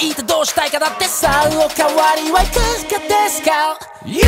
いてどうしたいかだってさおかわりはいつかですか？You